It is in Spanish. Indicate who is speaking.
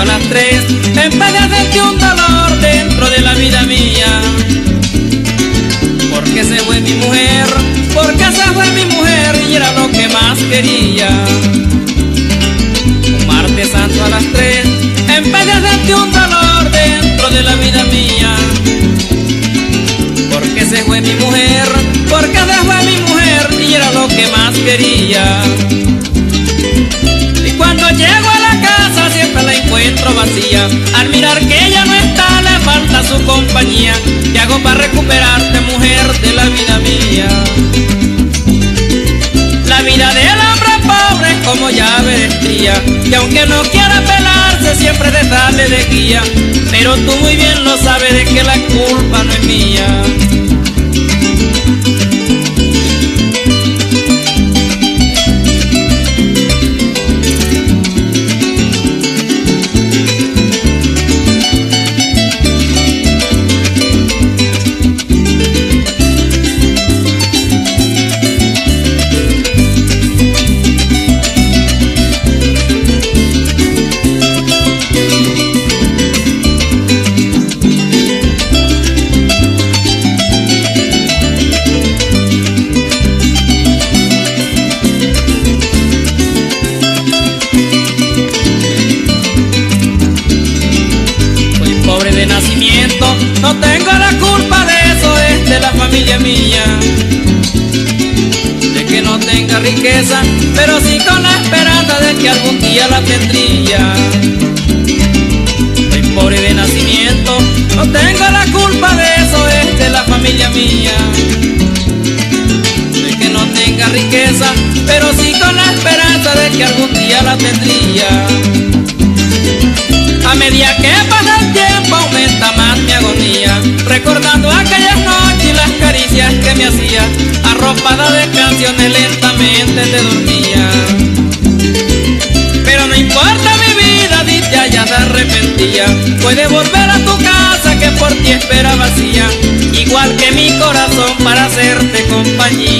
Speaker 1: a las tres en vez de sentir un dolor dentro de la vida mía. Porque se fue mi mujer, porque se fue mi mujer y era lo que más quería. Al mirar que ella no está, le falta su compañía. ¿Qué hago para recuperarte, mujer de la vida mía? La vida del hombre pobre es como llave de estría, que aunque no quiera pelarse, siempre te sale de guía. Pero tú muy bien lo sabes de que la culpa no es mía. Riqueza, pero sí con la esperanza de que algún día la tendría. Soy pobre de nacimiento, no tengo la culpa de eso, es de la familia mía. De que no tenga riqueza, pero sí con la esperanza de que algún día la tendría. A medida que pasa el tiempo aumenta más mi agonía Recordando aquellas noches y las caricias que me hacía Arropada de canciones lentamente te dormía. Pero no importa mi vida, ya te arrepentía. Puedes volver a tu casa que por ti espera vacía Igual que mi corazón para hacerte compañía